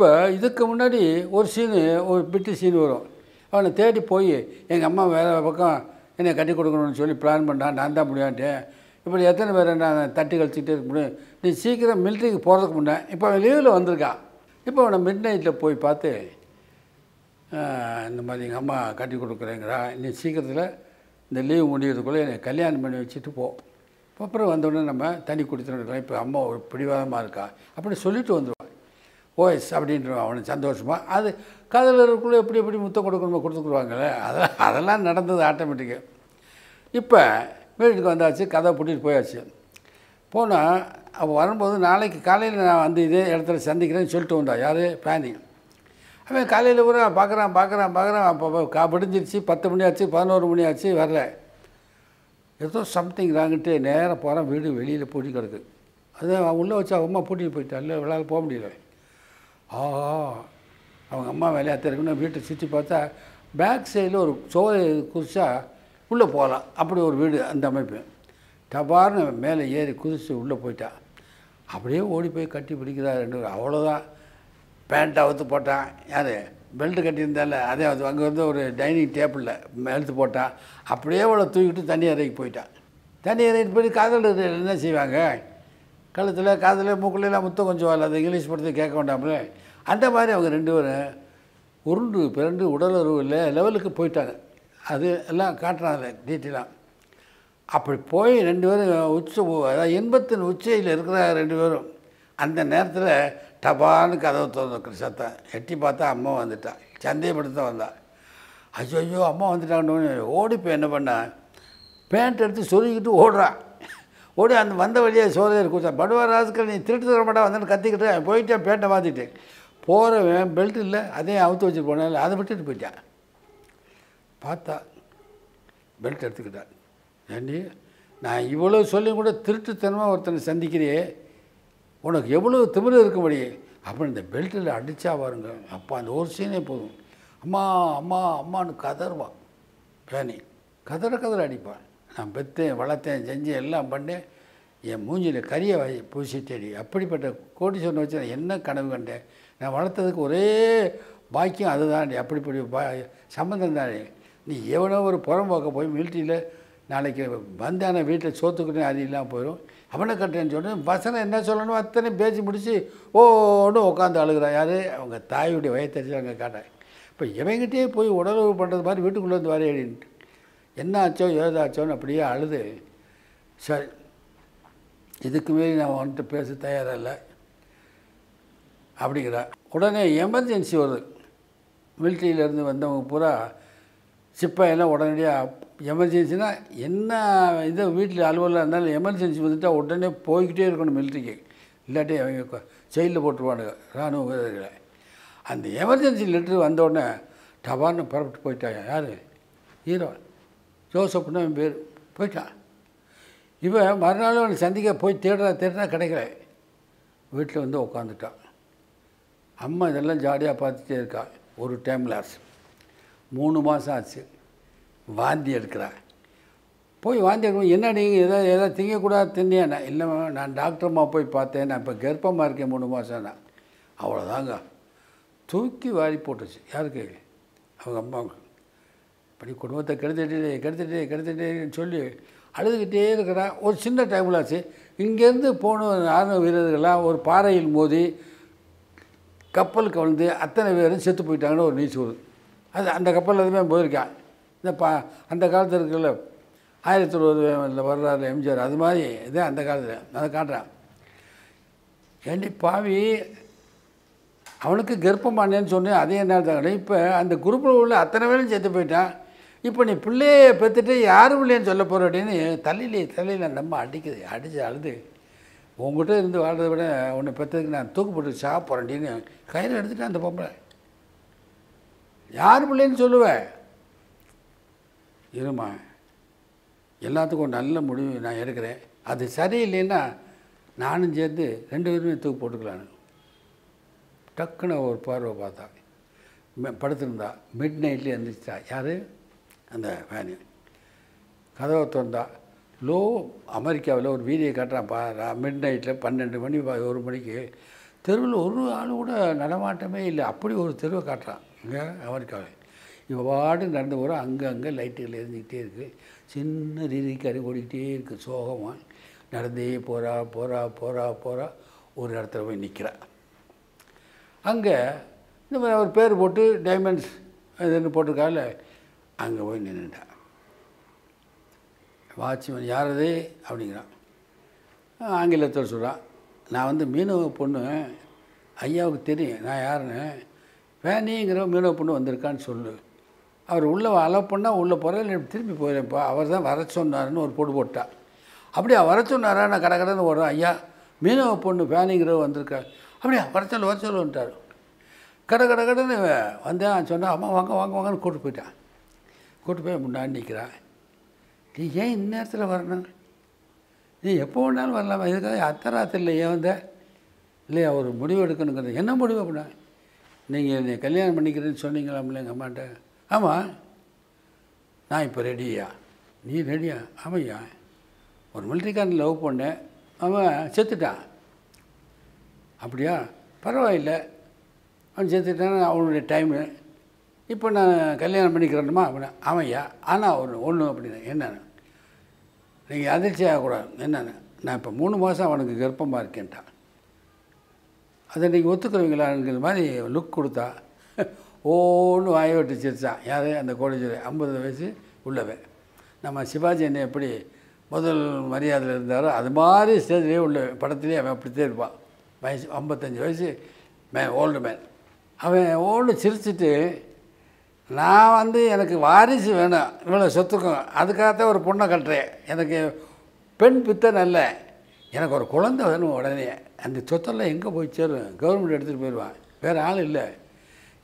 இப்போ இதுக்கு முன்னாடி ஒரு சீனு ஒரு பிட்டு சீன் வரும். அவனை தேடி போய் எங்கள் அம்மா வேறு பக்கம் என்னை கட்டி கொடுக்கணும்னு சொல்லி பிளான் பண்ணான் நான் தான் முடியாட்டேன் இப்படி எத்தனை பேரை நான் தட்டி கழிச்சிட்டே இருக்க முடியும்? நீ சீக்கிரம் மிலிட்ரிக்கு போகிறதுக்கு முன்னே இப்போ அவன் லீவில் வந்திருக்கான். இப்போ அவனை மிட் நைட்டில் போய் பார்த்து இந்த மாதிரி எங்கள் அம்மா கட்டி கொடுக்குறேங்கிறா. நீ சீக்கிரத்தில் இந்த லீவு முடியறதுக்குள்ளே என்னை கல்யாணம் பண்ணி வச்சுட்டு போ. அப்புறம் வந்தோடனே நம்ம தண்ணி குடித்துருக்கலாம் இப்போ அம்மா ஒரு பிடிவாதமாக இருக்கா? அப்படின்னு சொல்லிட்டு வந்துடுவான் ஓஎஸ் அப்படின்றவன் அவனுக்கு சந்தோஷமாக அது காதலருக்குள்ளே எப்படி எப்படி முத்தம் கொடுக்கணுமோ கொடுத்துக்குருவாங்களே அதெல்லாம் அதெல்லாம் நடந்தது ஆட்டோமேட்டிக்காக இப்போ வீட்டுக்கு வந்தாச்சு கதை பிடிட்டு போயாச்சு. போனால் அவள் வரும்போது நாளைக்கு காலையில் நான் வந்து இதே இடத்துல சந்திக்கிறேன்னு சொல்லிட்டு வந்தா. யார்? பேனி அவன் காலையில் பூரா பார்க்குறான் பார்க்குறான் பார்க்குறான் அப்போ கா விடிஞ்சிருச்சு பத்து மணி ஆச்சு பதினோரு மணி ஆச்சு வரல. ஏதோ சம்திங் ராங்கிட்டு நேராக போகிறான் வீடு வெளியில் பூட்டி கிடக்கு. அது அவன் உள்ளே வச்சு அவங்க அம்மா பூட்டிட்டு போயிட்டா இல்லை விளாட போக முடியல. ஆஹா அவங்க அம்மா வேலையாக இருக்குன்னு வீட்டை சுற்றி பார்த்தா பேக் சைடில் ஒரு சோலை குதிச்சா உள்ளே போகலாம். அப்படி ஒரு வீடு அந்த அமைப்பு. டபார்னு மேலே ஏறி குதிச்சு உள்ளே போயிட்டான் அப்படியே ஓடி போய் கட்டி பிடிக்கிறா ரெண்டு பேரும். அவ்வளோதான் பேண்ட் அவுத்து போட்டான். யார்? பெல்ட்டு கட்டியிருந்தால. அதே அது அங்கே வந்து ஒரு டைனிங் டேபிளில் எழுத்து போட்டான். அப்படியே அவளை தூக்கிட்டு தண்ணி இறக்கி போயிட்டான் தண்ணி இறக்கிட்டு போய் காதல் என்ன செய்வாங்க? கழுத்தில் காதில் மூக்குலாம் முத்தம் கொஞ்சம் வரல. அது இங்கிலீஷ் படத்தை கேட்க வேண்டாம்ல. அந்த மாதிரி அவங்க ரெண்டு பேரும் உருண்டு பிறண்டு உடலுறவு இல்லை லெவலுக்கு போயிட்டாங்க. அது எல்லாம் காட்டுறாங்க டீட்டெயிலாக அப்படி போய் ரெண்டு பேரும் உச்ச அதாவது இன்பத்தின் உச்சையில் இருக்கிற ரெண்டு பேரும் அந்த நேரத்தில் டபான்னு கதவை திறந்து சத்தம். எட்டி பார்த்தா அம்மா வந்துட்டான் சந்தேகப்படுத்த வந்தா. ஐயோ ஐயோ அம்மா வந்துட்டாங்கன்னு ஓடி போய் என்ன பண்ணான் பேண்ட் எடுத்து சொருகிட்டு ஓடுறான் ஓடி அந்த வந்த வழியே சோதனையில் கூச்சா படுவார் ராசுக்கள் நீ திருட்டு தரமாட்டா வந்து போயிட்டேன் பேட்டை மாற்றிட்டு போகிறவன் பெல்ட் இல்லை அதையும் அவுத்து வச்சுட்டு போனேன். அதை விட்டுட்டு போயிட்டான். பார்த்தா பெல்ட் எடுத்துக்கிட்டான். ஏண்டி நான் இவ்வளோ சொல்லி கூட திருட்டுத்தனமாக ஒருத்தனை சந்திக்கிறியே உனக்கு எவ்வளோ திமிரு இருக்கும்படி. அப்புறம் இந்த பெல்ட்டில் அடித்தா பாருங்க. அப்போ அந்த ஒரு சீனே போதும். அம்மா அம்மா அம்மானு கதறுவான். பேனி. கதற கதற அடிப்பான். நான் பெற்றேன் வளர்த்தேன் செஞ்சேன் எல்லாம் பண்ணேன். என் மூஞ்சியில் கரியை வை பூசிட்டேடி. அப்படிப்பட்ட கோடீஸ்வரனை வச்சு நான் என்ன கனவு கண்டேன்? நான் வளர்த்ததுக்கு ஒரே பாக்கியம் அதுதான்டி அப்படிப்படி பா சம்மந்தம் தானே. நீ எவனோ ஒரு புறம்போக்க போய் மிலிட்ரியில் நாளைக்கு வந்தான வீட்டில் சோத்துக்கிட்டே அது இல்லாமல் போயிடும் அவனை கட்டுறேன்னு சொன்னேன். வசனம் என்ன சொல்லணும் அத்தனை பேசி முடித்து ஓன்னு உட்காந்து அழுகிறான் யார்? அவங்க தாயுடைய வயத்தறிச்சு அங்கே காட்டாங்க இப்போ இவங்கிட்டே போய் உடலுறவு பண்ணுறது மாதிரி வீட்டுக்குள்ளே வந்து வரையடின்ட்டு. என்னாச்சோ ஏதாச்சோன்னு அப்படியே அழுது. சரி இதுக்கு மீறி நான் வந்துட்டு பேச தயாராக இல்லை அப்படிங்கிறா. உடனே எமர்ஜென்சி வருது மிலிட்ரியிலேருந்து வந்தவங்க பூரா சிப்பாயெல்லாம் உடனடியாக எமர்ஜென்சினா என்ன இது வீட்டில் அலுவலாக இருந்தாலும் எமர்ஜென்சி வந்துட்டால் உடனே போய்கிட்டே இருக்கணும் மிலிட்ரிக்கு இல்லாட்டி அவங்க செயலில் போட்டுருவானுங்க இராணுவ வீரர்களை. அந்த எமர்ஜென்சி லெட்ரு வந்த உடனே டபார்னு புறப்பட்டு போயிட்டாங்க. யார்? ஹீரோ. ஜோசப்னு அவன் பேர். போயிட்டான் இவன் மறுநாள் அவனை சந்திக்க போய் தேடுறா தேடுறா கிடைக்கல. வீட்டில் வந்து உட்காந்துட்டான் அம்மா இதெல்லாம் ஜாலியாக பார்த்துட்டே இருக்கா. ஒரு டைம் லாஸ் மூணு மாதம் ஆச்சு. வாந்தி எடுக்கிறா. போய் வாந்தி எடுக்கணும். என்ன நீங்கள் எதாவது எதாவது திங்கக்கூடாது தின்னியாண்ணா இல்லை நான் டாக்டர்மா போய் பார்த்தேன். நான் இப்போ கர்ப்பமாக இருக்கேன் மூணு மாதம்னா அவ்வளோதாங்க தூக்கி வாரி போட்டுச்சு. யாருக்கு? அவங்க அம்மாவுக்கு. இப்படி குடும்பத்தை கெடுத்துட்டே கெடுத்துட்டே கெடுத்துட்டேன்னு சொல்லி அழுதுகிட்டே இருக்கிறான் ஒரு சின்ன டைமில் ஆச்சு. இங்கேருந்து போன ராணுவ வீரர்கள்லாம் ஒரு பாறையில் மோதி கப்பல் கவிழ்ந்து அத்தனை பேரும் செத்து போயிட்டாங்கன்னு ஒரு நீச்சு வருது. அது அந்த கப்பலில் எதுவுமே போயிருக்கான் இந்த பா அந்த காலத்தில் இருக்குல்ல ஆயிரத்தி தொள்ளாயிரத்தி வர்றாரு எம்ஜிஆர் அது மாதிரி இதே அந்த காலத்தில். அதை காட்டுறான். ஏண்டி பாவி அவனுக்கு கர்ப்பமானேன்னு சொன்னேன் அதே என்ன தான் இப்போ அந்த குரூப்பில் உள்ள அத்தனை பேரும் செத்து போயிட்டான். இப்போ நீ பிள்ளைய பெற்றுட்டு யார் பிள்ளைன்னு சொல்ல போகிற அப்படின்னு தலையிலே தலையில் நம்ம அடிக்குது அடித்து அழுது. உங்ககிட்ட இருந்து வாழ்றதை விட உன்னை பெற்றதுக்கு நான் தூக்கு போட்டு சாப்பிட்றேன்டின்னு கையில் எடுத்துட்டேன் அந்த பொம்பளை. யார் பிள்ளைன்னு சொல்லுவேன் இருமா எல்லாத்துக்கும் ஒரு நல்ல முடிவு நான் எடுக்கிறேன். அது சரியில்லைன்னா நானும் சேர்ந்து ரெண்டு பேருமே தூக்கு போட்டுக்கலான்னு. டக்குன்னு ஒரு பார்வை பார்த்தா மெ- படுத்திருந்தா மிட் நைட்லேயே எழுந்திரிச்சிட்டா யார்? அந்த ஃபேனு கதவை திறந்தா லோ அமெரிக்காவில் ஒரு வீடியோ காட்டுறான் பா மிட் நைட்டில் பன்னெண்டு மணி ஒரு மணிக்கு. தெருவில் ஒரு ஆள் கூட நடமாட்டமே இல்லை. அப்படி ஒரு தெருவை காட்டுறான் இங்கே அமெரிக்காவில். இவன் பாடு நடந்து போகிறோம் அங்கே அங்கே லைட்டுகள் எரிஞ்சிக்கிட்டே இருக்குது சின்ன ரீதிக்காரி ஓடிக்கிட்டே இருக்குது சோகமாக நடந்தே போகிறா போகிறா போகிறா போகிறா ஒரு இடத்துல போய் நிற்கிறா அங்கே இந்த மாதிரி அவர் பேர் போட்டு டைமண்ட்ஸ் இதுன்னு போட்டிருக்கால அங்கே போய் நின்றுட்டான் வாட்ச்மேன் யாரது? அப்படிங்கிறான். ஆங்கிலத்தில் சொல்கிறான் நான் வந்து மீனவ பொண்ணு ஐயாவுக்கு தெரியும் நான் யாருன்னு. வேணிங்கிற மீனவ பொண்ணு வந்திருக்கான்னு சொல்லு. அவர் உள்ளே அலோவ் பண்ணால் உள்ளே போகிறேன் திரும்பி போயிடுறேன்ப்பா. அவர் தான் வர சொன்னாருன்னு ஒரு போட்டு போட்டா. அப்படியா வர சொன்னாரா? நான் கடை கடைன்னு ஓடுறேன். ஐயா மீனவ பொண்ணு ஃபேனிங்கிற வந்திருக்கா. அப்படியா வர சொல்லு வர சொல்லுன்ட்டார். கடை கடை கடைன்னு வந்தேன். சொன்னேன் அம்மா வாங்க வாங்க வாங்கன்னு கூப்பிட்டு போயிட்டான் கூட்டு போய் முன்னாடி நிற்கிறான். நீ ஏன் இந்நேரத்தில் வரணும்? நீ எப்போ வேணாலும் வரலாமா? இதுக்காக அத்தராத்திரியில் ஏன் வந்த? இல்லையா ஒரு முடிவு எடுக்கணுங்கிறது. என்ன முடிவு அப்படின்னா நீங்கள் என்னை கல்யாணம் பண்ணிக்கிறேன்னு சொன்னீங்களாம்ல எங்கள் அம்மாட்ட? ஆமாம் நான் இப்போ ரெடியா? நீ ரெடியா? ஆமையா? ஒரு மிலிட்ரிக்காரன் லவ் பண்ணேன். அவன் செத்துட்டான். அப்படியா? பரவாயில்லை. அவன் செத்துட்டான். அவனுடைய டைமு இப்போ நான் கல்யாணம் பண்ணிக்கிறேன்மா அப்படின்னா ஆமையா ஆனால் ஒன்று ஒன்று அப்படின்னு என்னன்னு? நீங்கள் அதிர்ச்சி ஆகக்கூடாது. என்னென்னு? நான் இப்போ மூணு மாதம் அவனுக்கு கர்ப்பமாக இருக்கேன்ட்டான். அதை நீங்கள் ஒத்துக்கிறவங்களாங்கிற மாதிரி லுக் கொடுத்தா ஓன்னு வாய விட்டு யார்? அந்த கோடீஸ்வரி. ஐம்பது வயசு உள்ளவே நம்ம சிவாஜி என்ன எப்படி முதல் மரியாதையில் இருந்தாரோ அது மாதிரி ஸ்டேஜ்லேயே உள்ள படத்துலேயே அவன் அப்படித்தான் இருப்பான். வயசு ஐம்பத்தஞ்சு வயசு மே ஓல்டு மேன் அவன் ஓல்டு சிரிச்சிட்டு நான் வந்து எனக்கு வாரிசு வேணும் இவ்வளோ சொத்துக்கும். அதுக்காகத்தான் ஒரு பொண்ணை கட்டுறேன். எனக்கு பெண் பித்தன் அல்ல. எனக்கு ஒரு குழந்தை வேணும் உடனே. அந்த சொத்தெல்லாம் எங்கே போய் சேரும்? கவர்மெண்ட் எடுத்துகிட்டு போயிடுவான். வேறு ஆள் இல்லை.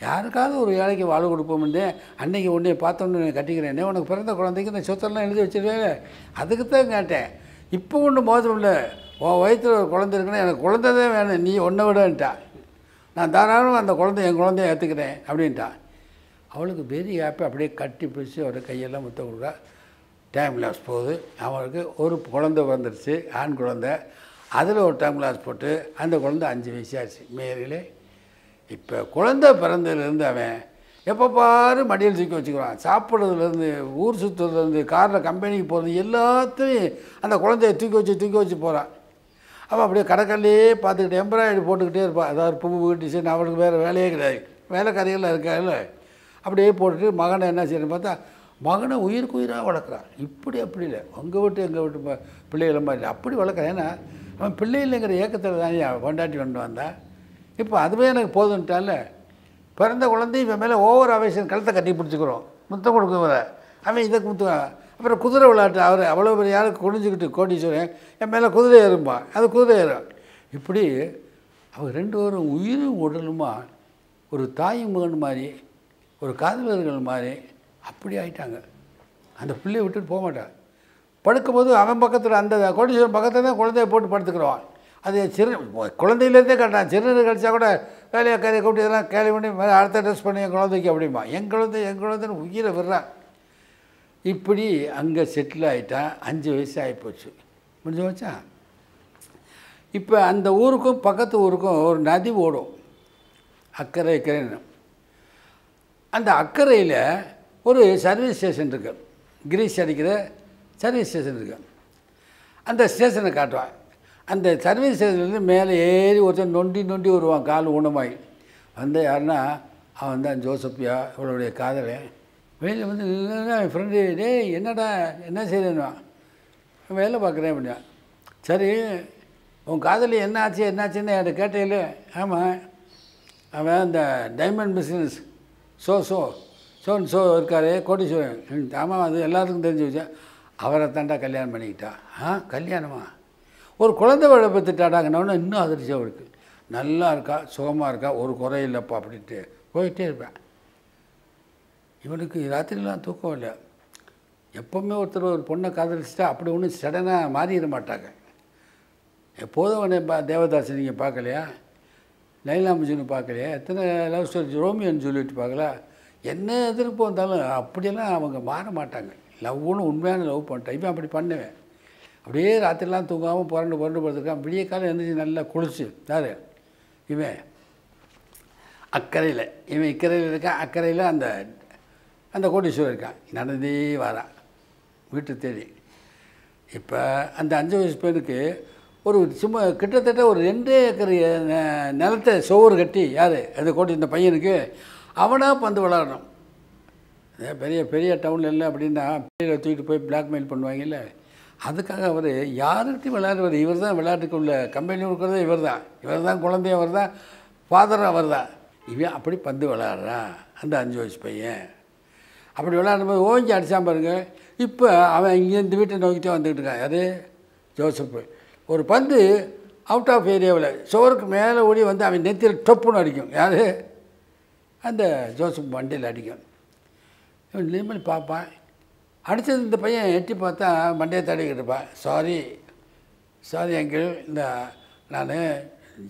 யாருக்காவது ஒரு வேலைக்கு வாழ் கொடுப்போம்னே அன்னைக்கு உன்னை பார்த்தோன்னு கட்டிக்கிறேனே. உனக்கு பிறந்த குழந்தைக்கு இந்த சொத்தெல்லாம் எழுதி வச்சிருவேன். அதுக்கு தான் கேட்டேன். இப்போ ஒன்றும் மோதம் இல்லை. உன் வயிற்றில் ஒரு குழந்தை இருக்குன்னா எனக்கு குழந்தை தான் வேணும். நீ ஒன்றை விடன்ட்டா நான் தாராளமாக அந்த குழந்தை என் குழந்தைய ஏற்றுக்கிறேன் அப்படின்ட்டான். அவளுக்கு பெரிய ஆப்பை அப்படியே கட்டி பிடிச்சி அவரை கையெல்லாம் முத்த கொடுக்குறா. டைம் கிளாஸ் போகுது. அவளுக்கு ஒரு குழந்தை வந்துருச்சு ஆண் குழந்தை. அதில் ஒரு டைம் கிளாஸ் போட்டு அந்த குழந்தை அஞ்சு வயசாச்சு மேரிலே இப்போ குழந்தை பிறந்ததுலேருந்து அவன் எப்போ பாரு மடியில் தூக்கி வச்சுக்கிறான். சாப்பிட்றதுலேருந்து ஊர் சுற்றுறதுலேருந்து காரில் கம்பெனிக்கு போகிறது எல்லாத்தையும் அந்த குழந்தைய தூக்கி வச்சு தூக்கி வச்சு போகிறான் அவள் அப்படியே கடற்கல்லையே பார்த்துக்கிட்டு எம்ப்ராய்டரி போட்டுக்கிட்டே இருப்பான். அதாவது பூ டிசைன் அவளுக்கு வேறு வேலையே கிடையாது. வேலைக்காரிகள் இருக்காதுல்ல அப்படியே போட்டுட்டு மகனை என்ன செய்யணும் பார்த்தா மகனை உயிருக்கு உயிராக வளர்க்குறான். இப்படி அப்படி இல்லை. உங்கள் வீட்டு எங்கள் வீட்டு பிள்ளைகளை மாதிரி இல்லை. அப்படி வளர்க்குறேன். ஏன்னா அவன் பிள்ளை இல்லைங்கிற ஏக்கத்தில் தான் கொண்டாட்டி கொண்டு வந்தான் இப்போ அதுவே எனக்கு போதுன்ட்டால பிறந்த குழந்தை இவன் மேலே ஓவர் அவேஷன் கழுத்தை கட்டி பிடிச்சிக்கிறோம். முத்தம் கொடுக்குற அவன் இதை முத்தம் அப்புறம் குதிரை விளையாட்டு அவர் அவ்வளோ பெரிய ஆளுக்கு குடிஞ்சிக்கிட்டு கோட்டீஸ்வரன் என் மேலே குதிரை ஏறும்பான் அது குதிரை ஏறும். இப்படி அவங்க ரெண்டு பேரும் உயிரும் உடலுமா ஒரு தாயும் மகன் மாதிரி ஒரு காதலர்கள் மாதிரி அப்படி ஆயிட்டாங்க. அந்த பிள்ளையை விட்டுட்டு போக மாட்டான் படுக்கும்போது அவன் பக்கத்தில் அந்த கோடீஸ்வரன் பக்கத்தில் தான் குழந்தைய போட்டு படுத்துக்கிறவான். அது சிறு குழந்தையிலேருந்தே கட்டான் சிறுநீர் கழிச்சா கூட வேலையை கரையை கூட்டி இதெல்லாம் கேள்வி பண்ணி மேலே அடுத்த ட்ரெஸ் பண்ணி என் குழந்தைக்கு அப்படிமா என் குழந்தை என் குழந்தைன்னு உயிரை விடுறான் இப்படி அங்கே செட்டில் ஆகிட்டான் அஞ்சு வயசு ஆகிப்போச்சு முடிஞ்சு வச்சா இப்போ அந்த ஊருக்கும் பக்கத்து ஊருக்கும் ஒரு நதி ஓடும். அக்கறை இக்கரைன்னு அந்த அக்கறையில் ஒரு சர்வீஸ் ஸ்டேஷன் இருக்கு. கிரீஸ் அடிக்கிற சர்வீஸ் ஸ்டேஷன் இருக்கு. அந்த ஸ்டேஷனை காட்டுவான் அந்த சர்வீஸ் ஸ்டேஷன்லேருந்து மேலே ஏறி ஒருத்தன் நொண்டி நொண்டி வருவான் கால் ஊனமாகி வந்து யாருன்னா அவன் தான் ஜோசப்பியா இவளுடைய காதலன். வெளியில் வந்து என் ஃப்ரெண்டு டேய் என்னடா என்ன செய்யறேன்னா வேலை பார்க்குறேன் அப்படின்னா சரி உன் காதலி என்ன ஆச்சு என்னாச்சுன்னு என்கிட்ட கேட்டையில ஆமாம் அவன் அந்த டைமண்ட் பிஸ்னஸ் ஸோ ஸோ சோன் ஸோ இருக்காரு கோட்டீஸ்வரன் ஆமாம் அது எல்லாத்துக்கும் தெரிஞ்சு வச்சேன் அவரை தாண்டா கல்யாணம் பண்ணிக்கிட்டா. ஆ கல்யாணமா? ஒரு குழந்தை வேலை பெற்றுட்டாடாங்கன்னு இன்னும் அதிர்ச்சி அவருக்கு நல்லா இருக்கா சுகமாக இருக்கா ஒரு குறை இல்லைப்பா அப்படின்ட்டு போயிட்டே இருப்பேன் இவனுக்கு ராத்திரிலாம் தூக்கம் இல்லை. எப்போவுமே ஒருத்தர் ஒரு பொண்ணை காதலிச்சிட்டா அப்படி ஒன்றும் சடனாக மாறிட மாட்டாங்க. எப்போதும் அவனை பா தேவதாஸ் நீங்கள் பார்க்கலையா? லைலா மஜ்னு பார்க்கலையா? எத்தனை லவ் ஸ்டோரி ரோமியோன்னு சொல்லிட்டு பார்க்கல. என்ன எதிர்ப்பு வந்தாலும் அப்படியெல்லாம் அவங்க மாற மாட்டாங்க. லவ்னு உண்மையான லவ் பண்ணிட்டேன் இப்போ அப்படி பண்ணுவேன். அப்படியே ராத்திரிலாம் தூங்காமல் புரண்டு புரண்டு படுத்துருக்கான். விடிய காலம் எழுந்துச்சு நல்லா குளிச்சு யார்? இவன். அக்கறையில். இவன் இக்கரையில் இருக்கான் அக்கறையில் அந்த அந்த கோடீஸ்வரர் இருக்கான். நடந்தே வரான். வீட்டு தேடி. இப்போ அந்த அஞ்சு வயசு பேருக்கு ஒரு சும்மா கிட்டத்தட்ட ஒரு ரெண்டு ஏக்கர் நிலத்தை சோறு கட்டி யார்? அந்த கோட்டி இந்த பையனுக்கு. அவனாக பந்து விளாடணும். அதே பெரிய பெரிய டவுனில் இல்லை அப்படின்னா பெரிய தூக்கிட்டு போய் பிளாக்மெயில் பண்ணுவாங்கல்ல. அதுக்காக அவர் யார்கிட்டையும் விளையாடுவார் இவர் தான் விளையாட்டுக்கு உள்ள கம்பெனி இருக்கிறதே இவர் தான் இவர் தான் குழந்தை அவர் தான் ஃபாதர் அவர் தான் இவன் அப்படி பந்து விளையாடுறான் அந்த அஞ்சு வயசு பையன். அப்படி விளையாடும்போது ஓஞ்சி அடிச்சான் பாருங்க. இப்போ அவன் இங்கே இந்த வீட்டை நோக்கிட்டே வந்துக்கிட்டு இருக்கான். யார்? ஜோசப்பு. ஒரு பந்து அவுட் ஆஃப் ஏரியாவில் சுவருக்கு மேலே ஓடி வந்து அவன் நெத்தியில் டொப்புன்னு அடிக்கும். யார்? அந்த ஜோசப் மண்டையில் அடிக்கும். இவன் நிம்மதி பார்ப்பான். அடுத்தது இந்த பையன் எட்டி பார்த்தா மண்டையை தடவிக்கிட்டு இருப்பான். சாரி சாரி அங்கிள் இந்த நான்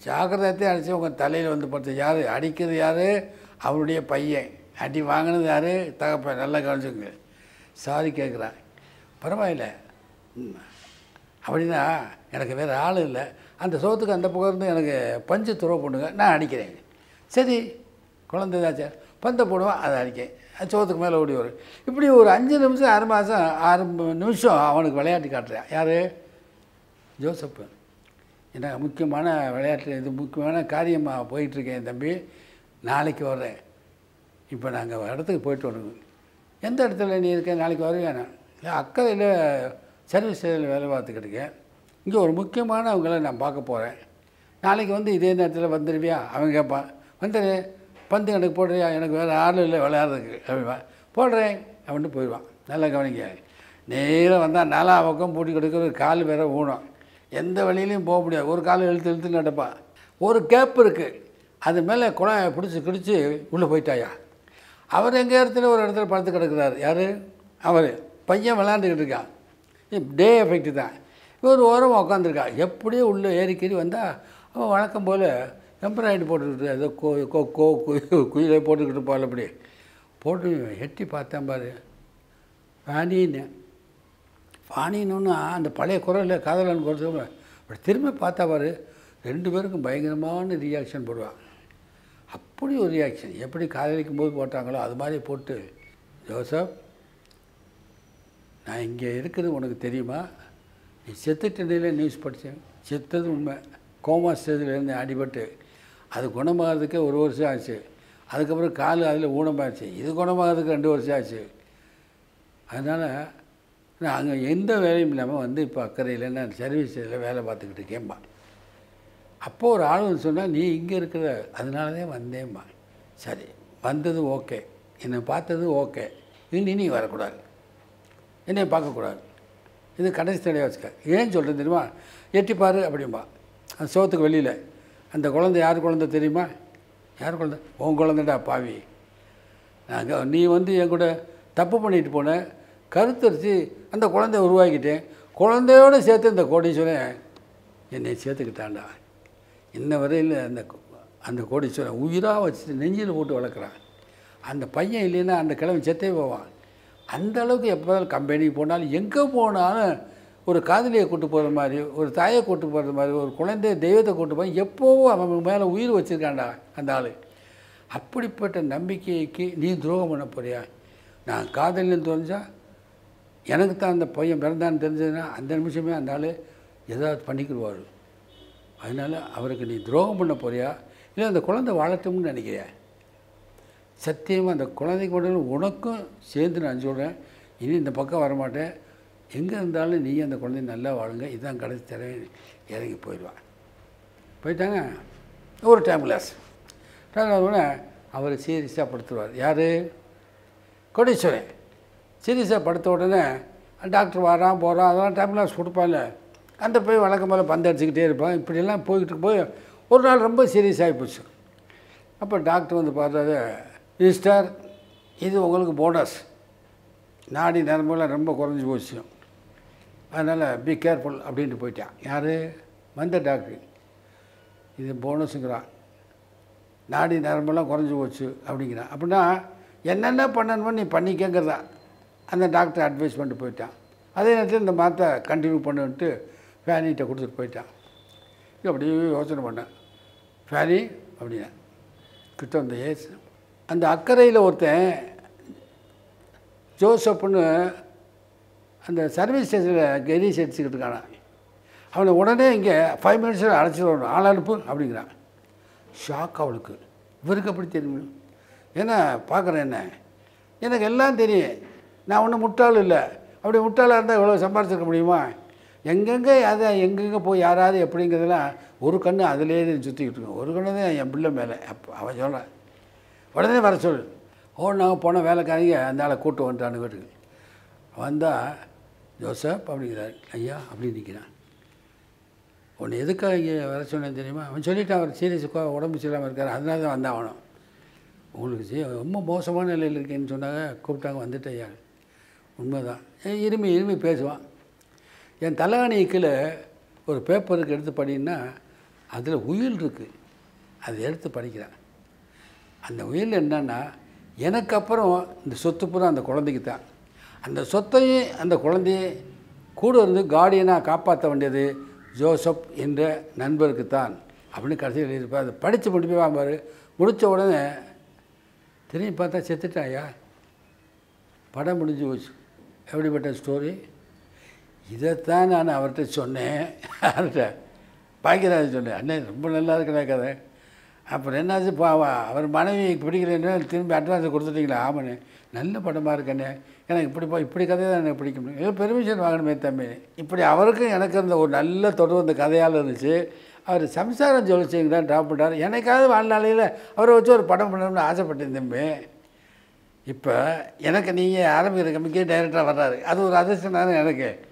ஜாக்கிரதையத்தையும் அடித்து உங்கள் தலையில் வந்து பார்த்தேன் யார்? அடிக்கிறது யார்? அவருடைய பையன். அடி வாங்கினது யார்? தகப்ப நல்லா கவனிச்சுங்க சாரி கேட்குறான் பரவாயில்ல. ம். அப்படின்னா எனக்கு வேறு ஆள் இல்லை. அந்த சோத்துக்கு அந்த பக்கம் இருந்து எனக்கு பஞ்சு துறவு பண்ணுங்க நான் அடிக்கிறேன். சரி குழந்தை தான் பந்தை போடுவான் அதை அடிக்கேன் அது சோத்துக்கு மேலே ஓடி வரும். இப்படி ஒரு அஞ்சு நிமிஷம் ஆறு மாதம் ஆறு நிமிஷம் அவனுக்கு விளையாட்டு காட்டுறா யார்? ஜோசப்பு என்ன முக்கியமான விளையாட்டு இது முக்கியமான காரியமாக போயிட்டுருக்கேன் தம்பி. நாளைக்கு வர்றேன். இப்போ நாங்கள் இடத்துக்கு போயிட்டு வரணும். எந்த இடத்துல நீ இருக்க? நாளைக்கு வருவேன் நான் இல்லை அக்கறையில் சர்வீஸ் ஸ்டேஷனில் வேலை பார்த்துக்கிட்டு இருக்கேன் இங்கே ஒரு முக்கியமான அவங்கள நான் பார்க்க போகிறேன். நாளைக்கு வந்து இதே நேரத்தில் வந்துடுவியா? அவன் கேட்பான். வந்துடு பந்து எனக்கு போடுறியா? எனக்கு வேறு ஆள் இல்லை விளையாடுறதுக்கு. அப்படிவா போடுறேன் அப்படின்ட்டு போயிடுவான். நல்லா கவனிங்க. நேராக வந்தால் நாலா பக்கம் பூட்டி கொடுக்குற கால் வேற ஊனும் எந்த வழியிலையும் போக முடியாது. ஒரு கால் இழுத்து இழுத்து நடப்பான். ஒரு கேப் இருக்குது அது மேலே குழாயை பிடிச்சி கிடிச்சு உள்ளே போயிட்டாயா? அவர் எங்கள் இடத்துல ஒரு இடத்துல படுத்து கிடக்குறாரு? யார்? அவர். பையன் விளாண்டுக்கிட்டு இருக்கான். டே எஃபெக்ட் தான். இவர் ஓரமாக உட்காந்துருக்கா எப்படியோ உள்ளே ஏறிக்கறி வந்தால் அவன் வழக்கம் போல் எம்ப்ராய்டு போட்டுக்கிட்டு ஏதோ கோ கோ கோ குயி- போட்டுக்கிட்டு போகல அப்படி. போட்டு எட்டி பார்த்தேன் பாரு. பாணின்னு பாணின்னு அந்த பழைய குரலில் காதலன் குரல் அப்படி திரும்ப பார்த்தா பாரு ரெண்டு பேருக்கும் பயங்கரமான ரியாக்ஷன் போடுவான் அப்படி ஒரு ரியாக்ஷன் எப்படி காதலிக்கும் போது போட்டாங்களோ அது மாதிரி போட்டு. ஜோசப் நான் இங்கே இருக்கிறது உனக்கு தெரியுமா? நீ செத்துட்டதில் நியூஸ் படித்தேன் செத்தது உண்மை. கோமா ஸ்டேஜில் இருந்து அடிபட்டு. அது குணமாகிறதுக்கே ஒரு வருஷம் ஆச்சு. அதுக்கப்புறம் கால் அதில் ஊனமாகிடுச்சு இது குணமாகிறதுக்கு ரெண்டு வருஷம் ஆச்சு. அதனால் நான் அங்கே எந்த வேலையும் இல்லாமல் வந்து இப்போ அக்கறையில் நான் இதில் வேலை பார்த்துக்கிட்டு இருக்கேன்பா அப்போது ஒரு ஆளு சொன்னால் நீ இங்கே இருக்கிற. அதனால தான் வந்தேம்மா. சரி வந்தது ஓகே என்னை பார்த்தது ஓகே இனி நீ வரக்கூடாது. என்னை பார்க்கக்கூடாது. இது கடைசி தடையாக வச்சுக்க. ஏன் சொல்கிறது தெரியுமா? எட்டிப்பார் அப்படிம்பா. அந்த சோத்துக்கு வெளியில். அந்த குழந்தை யார் குழந்தை தெரியுமா? யார் குழந்தை? உன் குழந்தைடா பாவி. நாங்கள் நீ வந்து என் கூட தப்பு பண்ணிட்டு போன கருத்தரித்து அந்த குழந்தைய உருவாக்கிட்டேன். குழந்தையோடு சேர்த்து இந்த கோடீஸ்வரன் என்னை சேர்த்துக்கிட்டான்டா. இன்ன வரையில் அந்த அந்த கோடீஸ்வரன் உயிராக வச்சுட்டு நெஞ்சில் போட்டு வளர்க்குறான். அந்த பையன் இல்லைன்னா அந்த கிழமை செத்தே போவான். அந்த அளவுக்கு எப்போ கம்பெனிக்கு போனாலும் எங்கே போனாலும் ஒரு காதலியை கூட்டு போகிற மாதிரி ஒரு தாயை கூட்டு போகிற மாதிரி ஒரு குழந்தைய தெய்வத்தை கூட்டு போய் எப்போவும் அவன் மேலே உயிர் வச்சுருக்காண்டா அந்த ஆள். அப்படிப்பட்ட நம்பிக்கைக்கு நீ துரோகம் பண்ண போறியா? நான் காதலின்னு தெரிஞ்சா எனக்கு தான் அந்த பையன் பிறந்தான்னு தெரிஞ்சதுன்னா அந்த நிமிஷமே அந்த ஆள் ஏதாவது பண்ணிக்கிடுவார். அதனால் அவருக்கு நீ துரோகம் பண்ண போறியா? இல்லை அந்த குழந்தை வாழட்டும்னு நினைக்கிறியா? சத்தியமாக அந்த குழந்தைக்கு மட்டும் உனக்கும் சேர்ந்து நான் சொல்கிறேன் இனி இந்த பக்கம் வரமாட்டேன். எங்கே இருந்தாலும் நீ அந்த குழந்தை நல்லா வாழுங்க. இதுதான் கடைசி தடவை இறங்கி போயிடுவான் போயிட்டாங்க. ஒரு டைம் கிளாஸ் டைம் உடனே அவர் சீரியஸாக படுத்துருவார். யார்? கோடீஸ்வரன். சீரியஸாக படுத்த உடனே டாக்டர் வரான் போகிறான் அதெல்லாம் டைம் கிளாஸ் கொடுப்பான்ல. அந்த போய் வழக்கம் போல் பந்து அடிச்சுக்கிட்டே இருப்பான். இப்படியெல்லாம் போய்கிட்டு போய் ஒரு நாள் ரொம்ப சீரியஸ் ஆகி போச்சு. அப்போ டாக்டர் வந்து பார்த்தாரு மிஸ்டர் இது உங்களுக்கு போனஸ் நாடி நரம்புலாம் ரொம்ப குறைஞ்சி போச்சு. அதனால் பி கேர்ஃபுல் அப்படின்ட்டு போயிட்டான். யார்? வந்த டாக்டர் இது போனஸுங்கிறான் நாடி நரம்பெல்லாம் குறைஞ்சி போச்சு அப்படிங்கிறான். அப்படின்னா என்னென்ன பண்ணணுமோ நீ பண்ணிக்கங்கிறதா? அந்த டாக்டர் அட்வைஸ் பண்ணிட்டு போயிட்டான். அதே நேரத்தில் இந்த மாத்தை கண்டினியூ பண்ணுன்ட்டு ஃபேனிகிட்ட கொடுத்துட்டு போயிட்டான். இது அப்படியே யோசனை பண்ணேன். ஃபேனி அப்படின்னா கிட்ட வந்த ஏசு அந்த அக்கறையில் ஒருத்தன் ஜோசப்னு அந்த சர்வீஸ் ஸ்டேஷனில் கெரீஸ் அடிச்சுக்கிட்டு இருக்கானா. அவனை உடனே இங்கே ஃபைவ் மினிட்ஸில் அழைச்சிட்டு ஆள் அனுப்பு அப்படிங்கிறான். ஷாக் அவளுக்கு. இவருக்கு எப்படி தெரியும்? ஏன்னா பார்க்குறேன் என்ன? எனக்கு எல்லாம் தெரியும். நான் ஒன்றும் முட்டாள் இல்லை. அப்படி முட்டாளாக இருந்தால் இவ்வளோ சம்பாரிச்சிருக்க முடியுமா? எங்கெங்கே அதை எங்கெங்கே போய் யாராவது எப்படிங்கிறதெல்லாம் ஒரு கண்ணு அதிலே சுற்றிக்கிட்டு இருக்கோம். ஒரு கண்ணு தான் என் பிள்ளை மேலே. அப்போ அவன் சொல்கிறான் உடனே வர சொல்லு. ஓ போன வேலைக்காரங்க அந்த ஆளை கூட்டு வந்துட்டான்னு வீட்டுக்கு வந்தால் ஜோசப் அப்படிங்கிறார். ஐயா அப்படி நிற்கிறான் உன்னை எதுக்காக இங்கே வர சொன்னேன் தெரியுமா? அவன் சொல்லிட்டான் அவர் சீரியஸ் உடம்பு சரியில்லாமல் இருக்கார். அதனால தான் வந்தான் அவனும். உங்களுக்கு சரி ரொம்ப மோசமான நிலையில் இருக்கேன்னு சொன்னாங்க. கூப்பிட்டாங்க வந்துட்டு ஐயா. உண்மைதான். ஏன் இருமி இருமி பேசுவான். என் தலைகாணி கீழே ஒரு பேப்பருக்கு எடுத்து படின்னா அதில் உயில் இருக்குது அதை எடுத்து படிக்கிறேன். அந்த உயில் என்னென்னா எனக்கு அப்புறம் இந்த சொத்து பூரா அந்த குழந்தைக்கு தான். அந்த சொத்தையும் அந்த குழந்தைய கூட இருந்து கார்டியனாக காப்பாற்ற வேண்டியது ஜோசப் என்ற நண்பருக்கு தான். அப்படின்னு கடைசியில் எழுதியிருப்பார். அதை படித்து முடிப்பு வாம்பார் முடித்த உடனே திரும்பி பார்த்தா செத்துட்டாயா? படம் முடிஞ்சு போச்சு. எப்படிப்பட்ட ஸ்டோரி இதைத்தான் நான் அவர்கிட்ட சொன்னேன். அவர்கிட்ட பாக்கியராஜ் சொன்னேன் அண்ணே ரொம்ப நல்லா இருக்கிற கதை. அப்புறம் என்னாச்சு? பாவா அவர் மனைவி பிடிக்கலன்னு திரும்பி அட்வான்ஸ் கொடுத்துட்டீங்களா? ஆமாண்ணே. நல்ல படமாக இருக்கண்ணே. எனக்கு இப்படி போ இப்படி கதையை தான் எனக்கு பிடிக்க முடியும். ஏதோ பெர்மிஷன் வாங்கணுமே தம்பி. இப்படி அவருக்கும் எனக்கு இருந்த ஒரு நல்ல தொடர்பு இந்த கதையால் இருந்துச்சு. அவர் சம்சாரம் ஜொலிச்சிங்க தான் ட்ராப் பண்ணார் எனக்காவது வாழ்நாளையில் அவரை வச்சு ஒரு படம் பண்ணணும்னு ஆசைப்பட்டேன் தம்பி. இப்போ எனக்கு நீங்கள் ஆரம்பிக்கிற கம்மிக்கே டைரக்டராக வர்றாரு. அது ஒரு அதிர்ஷ்டம் தானே எனக்கு.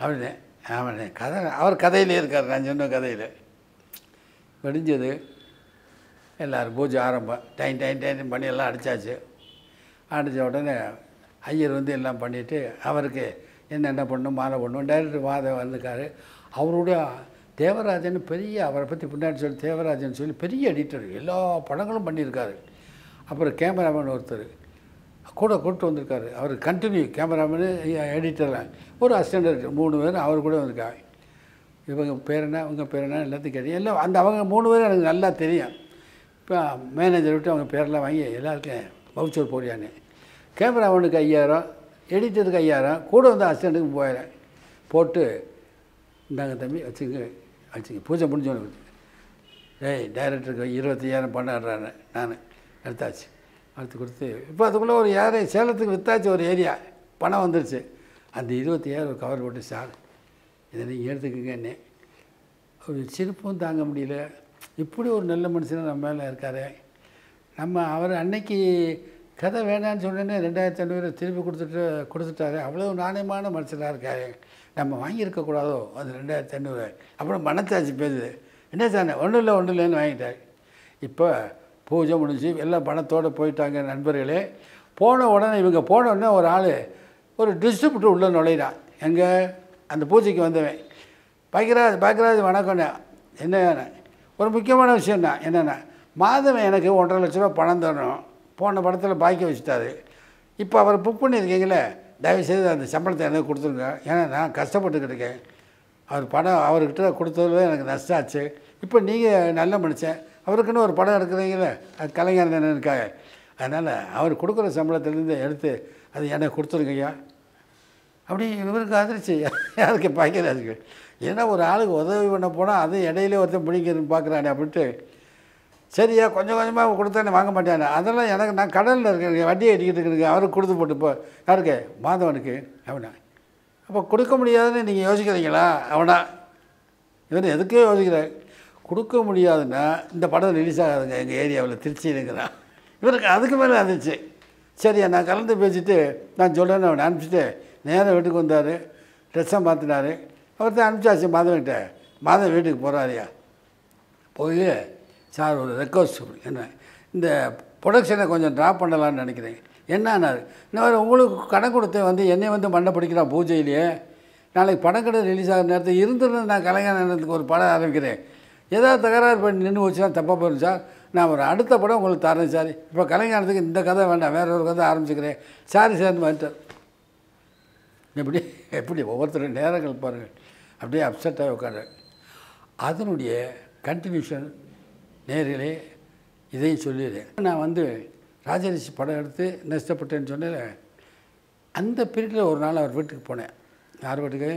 அப்படின்னு ஆமாண்ணே. கதை அவர் கதையிலே இருக்கார். நான் சொன்ன கதையில். வெடிஞ்சது எல்லோரும் பூஜை ஆரம்பம் டைன் டைன் டைன் பண்ணி எல்லாம் அடித்தாச்சு அடித்த உடனே ஐயர் வந்து எல்லாம் பண்ணிவிட்டு அவருக்கு என்னென்ன பண்ணணும் மாலை பண்ணணும் டைரக்டர் வாதம் வந்திருக்காரு. அவருடைய தேவராஜன் பெரிய அவரை பற்றி பின்னாடி சொல்லி தேவராஜன் சொல்லி பெரிய எடிட்டர் எல்லா படங்களும் பண்ணியிருக்காரு. அப்புறம் கேமராமேன் ஒருத்தர் கூட கூப்பிட்டு வந்திருக்காரு. அவர் கண்டினியூ கேமராமேனு எடிட்டர்லாம் ஒரு அசிஸ்டண்ட் மூணு பேர் அவர் கூட வந்திருக்காங்க. இவங்க பேர் என்ன இவங்க பேர் என்ன எல்லாத்தையும் கேட்டீங்க எல்லாம் அந்த அவங்க மூணு பேரும் எனக்கு நல்லா தெரியும். இப்போ மேனேஜர் விட்டு அவங்க பேரெலாம் வாங்கி எல்லாருக்கும் வவுச்சர் போடியான்னு ஒன்றுக்கு ஐயாயிரம் எடிட்டருக்கு ஐயாயிரம் கூட வந்து அசிஸ்டண்ட்டுக்கு மூவாயிரம். போட்டு இந்தாங்க தம்பி வச்சுங்க வச்சுங்க பூஜை முடிஞ்சவனுக்கு ஏய் டைரக்டருக்கு இருபத்தையாயிரம் பண்ணாடுறாரு நான். எடுத்தாச்சு. அடுத்து கொடுத்து இப்போ அதுக்குள்ளே ஒரு ஏரை சேலத்துக்கு விற்றாச்சு ஒரு ஏரியா. பணம் வந்துருச்சு. அந்த இருபத்தையாயிரம் ஒரு கவர் போட்டு சார். இதை நீங்கள் எடுத்துக்கங்க என்ன ஒரு சிரிப்பும் தாங்க முடியல. இப்படி ஒரு நல்ல மனுஷன் நம்ம மேலே இருக்காரு. நம்ம அவர் அன்னைக்கு கதை வேணான்னு சொன்னேன்னே ரெண்டாயிரத்தி ஐநூறு திருப்பி கொடுத்துட்டு கொடுத்துட்டாரு. அவ்வளோ நாணயமான மனுஷனாக இருக்காரு. நம்ம வாங்கியிருக்கக்கூடாதோ அது ரெண்டாயிரத்தி ஐநூறு. அப்புறம் மனத்தாச்சு பேசுது என்ன சார் ஒன்றும் இல்லை ஒன்றும் இல்லைன்னு வாங்கிட்டார். இப்போ பூஜை முடிஞ்சு எல்லாம் பணத்தோடு போயிட்டாங்க நண்பர்களே. போன உடனே இவங்க போன உடனே ஒரு ஆள் ஒரு டிஸ்ட்ரிபியூட்டர் உள்ளே நுழையிறான். எங்கே? அந்த பூஜைக்கு வந்தவன். பாக்கியராஜ் பாக்கியராஜ் வணக்கம்ண்ணே. என்ன ஒரு முக்கியமான விஷயம் தான் என்னென்னா மாதவன் எனக்கு ஒன்றரை லட்ச ரூபா பணம் தரணும். போன படத்தில் பாக்கி வச்சுட்டாரு. இப்போ அவர் புக் பண்ணியிருக்கீங்களே தயவுசெய்து அந்த சம்பளத்தை எனக்கு கொடுத்துருங்க. ஏன்னா நான் கஷ்டப்பட்டுக்கிட்டு இருக்கேன். அவர் படம் அவர்கிட்ட கொடுத்ததுல எனக்கு நஷ்டம் ஆச்சு இப்போ நீங்கள் நல்ல மனுஷன். அவருக்குன்னு ஒரு படம் எடுக்கிறீங்களே அது கலைஞர் இருக்காங்க அதனால் அவர் கொடுக்குற சம்பளத்துலேருந்து எடுத்து அது எனக்கு கொடுத்துருங்கய்யா. அப்படி இவருக்கு அதிர்ச்சி. யாருக்கு பாய்க்கிறாருக்கு ஏன்னா ஒரு ஆளுக்கு உதவி பண்ண போனால் அது இடையில ஒருத்தன் பிடிக்கிறன்னு பார்க்குறானே அப்படின்ட்டு. சரியா கொஞ்சம் கொஞ்சமாக கொடுத்தானே வாங்க மாட்டானே. அதெல்லாம் எனக்கு நான் கடலில் இருக்கேன் வண்டியை அடிக்கிட்டு இருக்கேன் அவருக்கு கொடுத்து போட்டு இப்போ யாருக்கு? மாதவனுக்கு. அவனா. அப்போ கொடுக்க முடியாதுன்னு நீங்கள் யோசிக்கிறீங்களா? அவனா. இவன் எதுக்கே யோசிக்கிறார் கொடுக்க முடியாதுன்னா இந்த படம் ரிலீஸ் ஆகாதுங்க. எங்கள் ஏரியாவில் திருச்சியிலுங்கிறான் இவருக்கு அதுக்கு மேலே இருந்துச்சு சரியா நான் கலந்து பேசிட்டு நான் சொல்கிறேன்னு அவனை அனுப்பிச்சிட்டு நேராக வீட்டுக்கு வந்தார் ட்ரெஸ்ஸாக மாற்றினார் அவர்கிட்ட அனுப்பிச்சாச்சு மாதவன்கிட்ட. மாதவன் வீட்டுக்கு போகிறாரியா போய் சார் ஒரு ரெக்வஸ்ட் என்ன இந்த ப்ரொடக்ஷனை கொஞ்சம் ட்ராப் பண்ணலான்னு நினைக்கிறேன். என்னன்னாரு இந்த உங்களுக்கு கடன் கொடுத்து வந்து என்னை வந்து மண்டை பிடிக்கிறான் பூஜையிலேயே. நாளைக்கு படம் கடை ரிலீஸ் ஆகிற நேரத்தில் இருந்துருந்து நான் கலைஞானத்துக்கு ஒரு படம் ஆரம்பிக்கிறேன். ஏதாவது தகராறு பண்ணி நின்று வச்சுன்னா தப்பாக போயிடும் சார். நான் ஒரு அடுத்த படம் உங்களுக்கு தரேன் சார். இப்போ கலைஞானத்துக்கு இந்த கதை வேண்டாம் வேறு ஒரு கதை ஆரம்பிச்சுக்கிறேன். சாரி சார் வந்துட்டார். எப்படி எப்படி ஒவ்வொருத்தரும் நேரங்கள் பாருங்கள். அப்படியே அப்செட்டாக உட்காரு அதனுடைய கண்டினியூஷன் நேரிலே இதையும் சொல்லிடுறேன் நான் வந்து ராஜரிஷி படம் எடுத்து நஷ்டப்பட்டேன்னு சொன்னேன் அந்த பீரியடில் ஒரு நாள் அவர் வீட்டுக்கு போனேன். யார் வீட்டுக்கு?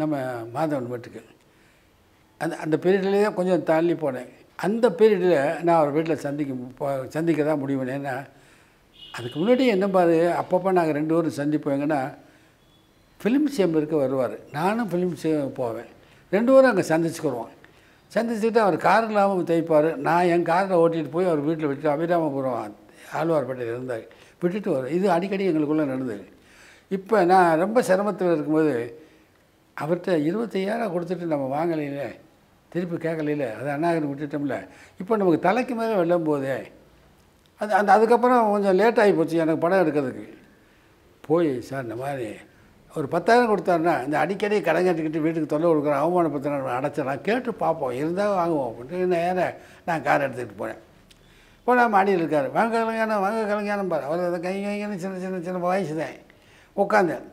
நம்ம மாதவன் வீட்டுக்கு. அந்த அந்த பீரியட்லேயே தான் கொஞ்சம் தள்ளி போனேன். அந்த பீரியடில் நான் அவர் வீட்டில் சந்திக்க சந்திக்க தான் முடிவு ஏன்னா அதுக்கு முன்னாடி என்ன பாரு அப்பப்போ நாங்கள் ரெண்டு பேரும் சந்திப்போம். எங்கன்னா ஃபிலிம் சேம்பருக்கு வருவார். நானும் ஃபிலிம் சேம்பர் போவேன். ரெண்டு பேரும் அங்கே சந்திச்சுக்கிடுவோம் சந்திச்சுக்கிட்டு அவர் கார் இல்லாமல் தைப்பார் நான் என் காரில் ஓட்டிகிட்டு போய் அவர் வீட்டில் விட்டு அபிராமபுரம் ஆழ்வார்பேட்டையில் இருந்தார். விட்டுட்டு வரும் இது அடிக்கடி எங்களுக்குள்ளே நடந்தது. இப்போ நான் ரொம்ப சிரமத்தில் இருக்கும்போது அவர்கிட்ட இருபத்தையாயிரம் கொடுத்துட்டு நம்ம வாங்கலையில திருப்பி கேட்கலையில அது அண்ணாகிரம் விட்டுட்டோம்ல. இப்போ நமக்கு தலைக்கு மேலே வெல்லும் போதே அது அந்த அதுக்கப்புறம் கொஞ்சம் லேட் ஆகி போச்சு. எனக்கு படம் எடுக்கிறதுக்கு. போய் சார் இந்த மாதிரி ஒரு பத்தாயிரம் கொடுத்தாருன்னா இந்த அடிக்கடி கடன் கட்டிக்கிட்டு வீட்டுக்கு தொல்லை கொடுக்குற அவமானப்பத்தின நான் கேட்டு பார்ப்போம். இருந்தால் வாங்குவோம் அப்படின்ட்டு நேரம் நான் கார் எடுத்துக்கிட்டு போனேன் போனால் மாடியில் இருக்கார். வாங்க கலைஞானம் வாங்க கலைஞானம் பாரு. அவர் அதை கை கைங்கன்னு சின்ன சின்ன சின்ன வயசு தான் உட்காந்தேன்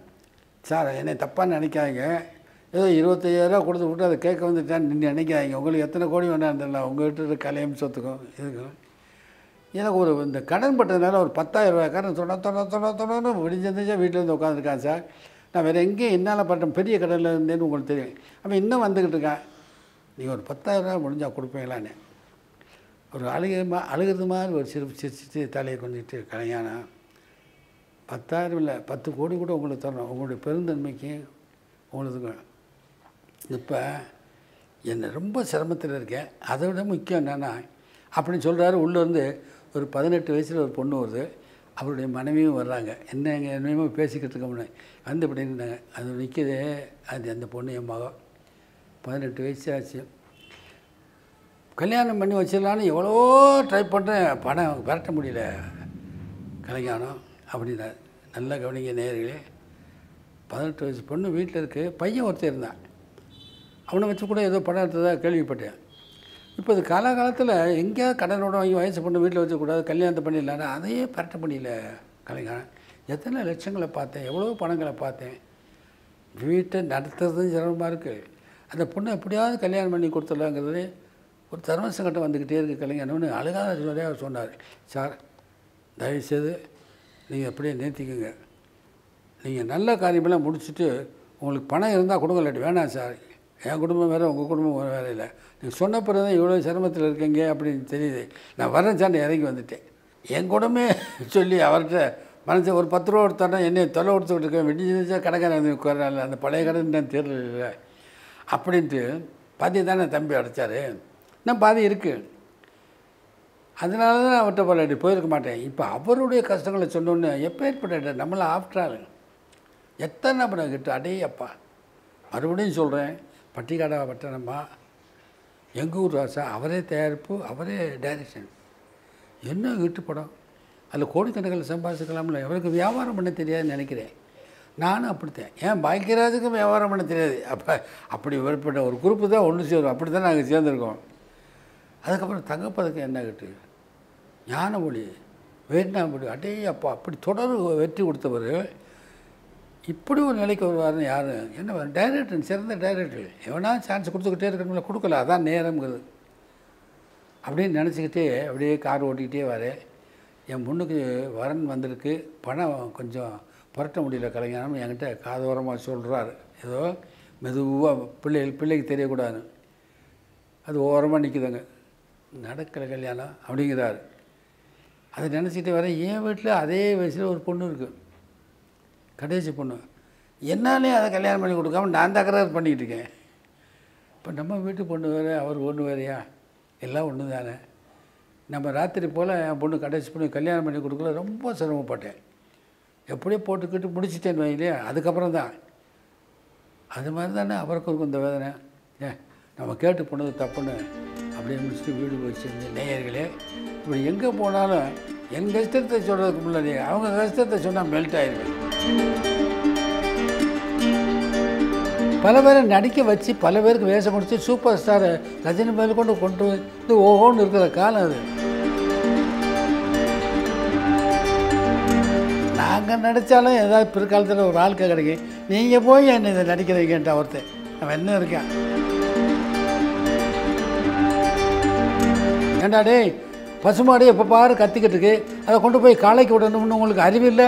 சார் என்னை தப்பாக நினைக்காதீங்க. ஏதோ இருபத்தையாயிரரூவா கொடுத்து விட்டு அதை கேட்க வந்துட்டான்னு நின்று நினைக்காதீங்க. உங்களுக்கு எத்தனை கோடி வேணா இருந்தில்ல உங்கள்கிட்ட இருக்க கலையம் சொத்துக்கும் இதுக்கும். எனக்கு ஒரு இந்த கடன் பட்டதுனால ஒரு பத்தாயிரம் ரூபாய் கடன் தொட தொட தொட தொடன்னு விடிஞ்சிருந்துச்சா வீட்டில் இருந்து உட்காந்துருக்கான் சார். நான் வேறு எங்கேயும் என்னால் பட்டேன் பெரிய கடையில் இருந்தேன்னு உங்களுக்கு தெரியும். அவன் இன்னும் வந்துக்கிட்டு இருக்கான் நீங்கள் ஒரு பத்தாயிரரூபா முடிஞ்சால் கொடுப்பீங்களான்னு ஒரு அழுகு மா அழுகிறது மாதிரி ஒரு சிரிப்பு சிரிச்சிட்டு தலையை கொஞ்சிட்டு கலைஞானா பத்தாயிரம் இல்லை பத்து கோடி கூட உங்களுக்கு தரணும். உங்களுடைய பெருந்தன்மைக்கு உங்களுக்கு இப்போ என்னை ரொம்ப சிரமத்தில் இருக்கேன். அதை விட முக்கியம் என்னென்னா அப்படின்னு சொல்கிறாரு உள்ளேருந்து ஒரு பதினெட்டு வயசில் ஒரு பொண்ணு வருது. அவருடைய மனைவியும் வர்றாங்க. என்ன எங்கள் என்னையுமே பேசிக்கிட்டு இருக்க முடியும் வந்து இப்படின்னாங்க அது நிற்கிது அது அந்த பொண்ணு என் மகன். பதினெட்டு வயசு ஆச்சு கல்யாணம் பண்ணி வச்சிடலான்னு எவ்வளோ ட்ரை பண்ணுறேன் பணம் விரட்ட முடியல. கல்யாணம் அப்படின்னாரு நல்லா கவனிங்க நேர்களே பதினெட்டு வயசு பொண்ணு வீட்டில் இருக்குது பையன் ஒருத்தர் இருந்தான். அவனை வச்சு கூட ஏதோ படம் எடுத்ததாக கேள்விப்பட்டேன். இப்போ இது காலகாலத்தில் எங்கேயாவது கடனோட வாங்கி வயசு பொண்ணு வீட்டில் வச்சக்கூடாது கல்யாணத்தை பண்ணிடலான்னு அதையே பரட்ட முடியல கலைஞன் எத்தனை லட்சங்களை பார்த்தேன் எவ்வளோ பணங்களை பார்த்தேன். வீட்டை நடத்துறதும் சிரமமாக இருக்குது அந்த பொண்ணை எப்படியாவது கல்யாணம் பண்ணி கொடுத்துடலாங்கிறது ஒரு தர்ம சங்கடம் வந்துக்கிட்டே இருக்குது கலைஞர்னு அழுகாத சொல்லி அவர் சொன்னார். சார் தயவுசெய்து நீங்கள் அப்படியே நிறுத்திக்கோங்க. நீங்கள் நல்ல காரியமெல்லாம் முடிச்சுட்டு உங்களுக்கு பணம் இருந்தால் கொடுங்க இல்லாட்டி வேணாம் சார். என் குடும்பம் வேறு உங்கள் குடும்பம் வேறு இல்லை. நீங்கள் சொன்ன பிறகு தான் இவ்வளோ சிரமத்தில் இருக்கீங்க அப்படின்னு தெரியுது. நான் வரேன் சார் இறங்கி வந்துட்டேன். என் குடமே சொல்லி அவர்கிட்ட மனசு ஒரு பத்து ரூபா கொடுத்தாருன்னா என்னை தொலை கொடுத்துக்கிட்டு இருக்கேன். வெடிஞ்சா கடைக்காரன் வந்து அந்த பழைய கடன் நான் தெரியல அப்படின்ட்டு பாதி தானே தம்பி அடைச்சார். நான் பாதி இருக்குது அதனால தான் அவர்கிட்ட போராடி போயிருக்க மாட்டேன். இப்போ அவருடைய கஷ்டங்களை சொன்னோன்னு எப்பேற்பட்ட நம்மளை ஆஃப்டர் ஆளுங்க. எத்தனை படம் கிட்ட அடையப்பா மறுபடியும் சொல்கிறேன் பட்டிக்காடா பட்டணமா எங்கள் ஊர் ராசா அவரே தயாரிப்பு அவரே டைரக்ஷன் என்ன வீட்டு படம்? அதில் கோடிக்கணக்கில் சம்பாதிச்சுக்கலாம்ல இவருக்கு வியாபாரம் பண்ண தெரியாதுன்னு நினைக்கிறேன். நானும் அப்படித்தான். ஏன் பாக்கியராஜுக்கும் வியாபாரம் பண்ண தெரியாது? அப்போ அப்படி ஏற்பட்ட ஒரு குரூப்பு தான் ஒன்று சேரும். அப்படி தான் நாங்கள் சேர்ந்துருக்கோம். அதுக்கப்புறம் தங்கப்பதக்கம் என்ன கிட்டு? ஞானமொழி வேட்னாமொழி அடே அப்பா அப்படி தொடர் வெற்றி கொடுத்தவர் இப்படி ஒரு நிலைக்கு வருவார்னு யார்? என்ன டைரக்டர் சிறந்த டைரக்டர் எவனா சான்ஸ் கொடுத்துக்கிட்டே இருக்கணும்ல கொடுக்கல. அதான் நேரம்ங்கிறது. அப்படின்னு நினச்சிக்கிட்டே அப்படியே கார் ஓட்டிக்கிட்டே வரேன் என் பொண்ணுக்கு வரன் வந்திருக்கு. பணம் கொஞ்சம் புரட்ட முடியல கலைஞரம். என்கிட்ட காதோரமாக சொல்கிறாரு ஏதோ மெதுவாக பிள்ளைகள் பிள்ளைக்கு தெரியக்கூடாது அது ஓரமாக நிற்குதுங்க நடக்கலை கல்யாணம் அப்படிங்கிறாரு. அதை நினச்சிக்கிட்டே வரேன் என் வீட்டில் அதே வயசில் ஒரு பொண்ணு இருக்குது கடைசி பொண்ணு. என்னாலே அதை கல்யாணம் பண்ணி கொடுக்காம நான் தகராறு பண்ணிகிட்டு இருக்கேன் இப்போ நம்ம வீட்டு பொண்ணு வேறு அவர் ஒன்று வேறையா? எல்லாம் ஒன்று தானே நம்ம ராத்திரி போல் என் பொண்ணு கடைசி பொண்ணு கல்யாணம் பண்ணி கொடுக்கல ரொம்ப சிரமப்பட்டேன். எப்படியோ போட்டுக்கிட்டு முடிச்சிட்டேன்னு வைங்களே அதுக்கப்புறம் தான். அது மாதிரி தானே அவருக்கும் இருக்கும் இந்த வேதனை. ஏ நம்ம கேட்டு போனது தப்புன்னு அப்படியே முடிச்சுட்டு வீடு போய் சேர்ந்து நேயர்களே இப்படி எங்கே போனாலும் என் கஷ்டத்தை சொல்கிறதுக்கு முன்னாடி அவங்க கஷ்டத்தை சொன்னால் மெல்ட் ஆயிடுவேன் பல பேரை நடிக்க வச்சு பல பேருக்கு வேஷம் முடித்து சூப்பர் ஸ்டார் ரஜினி மேல் கொண்டு கொண்டு வந்து ஓஹோன்னு இருக்கிற காலம் அது. நாங்கள் நடித்தாலும் ஏதாவது பிற்காலத்தில் ஒரு ஆள் கிடைக்கும். நீங்கள் போய் என்ன இதை நடிக்கிறீங்கன்ட்டு ஒருத்தர் அவன் என்ன இருக்கான்? ஏண்டா டேய் பசுமாடு எப்போ பாரு கத்திக்கிட்டு இருக்கு. அதை கொண்டு போய் காலைக்கு விடணும்னு உங்களுக்கு அறிவில்லை